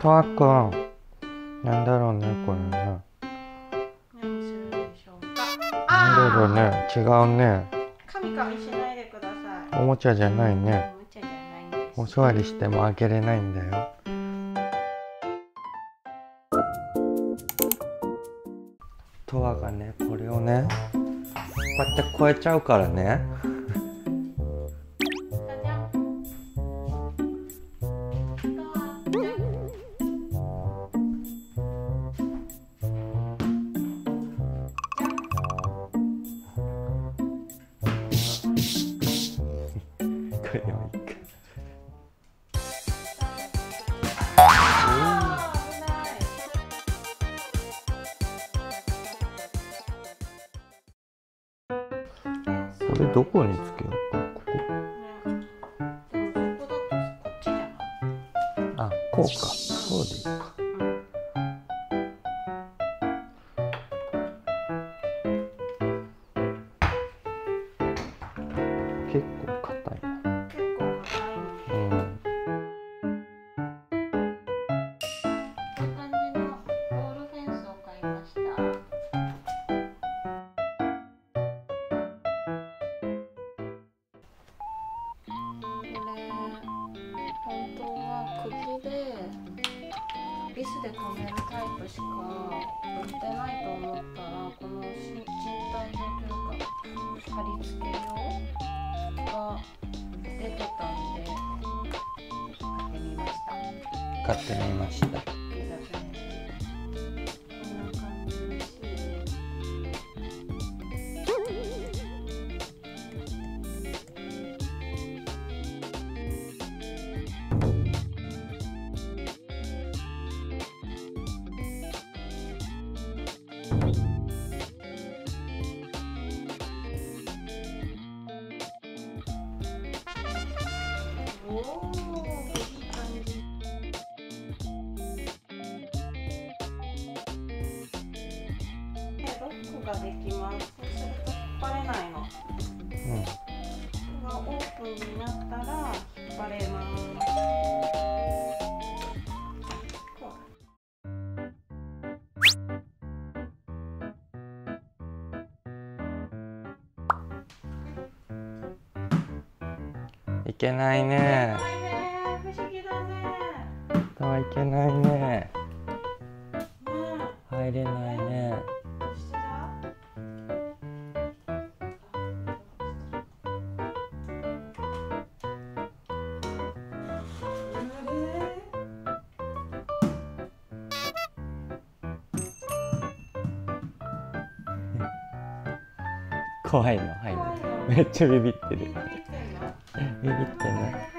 とわくんなんだろうねこれね。何するでしょうかなんだろうあね。違うね。ーカミカミしないでください。おもちゃじゃないね。おもちゃじゃないんです。お座りしても開けれないんだよ。とわがねこれをねこうやって超えちゃうからねこれでもいいかあー危ないこれどこ。につけようかここ。あこ。うかそうでいいか結構硬いビスで止めるタイプしか売ってないと思ったらこの賃貸用というか貼り付け用が出てたんで買ってみました。買ってみましたができます。そうすると引っ張れないの。うんがオープンになったら引っ張れます。いけないね不思議だね。いけないねね入れないね怖いの入る怖いよめっちゃビビってる。ビビってんの。ビビってね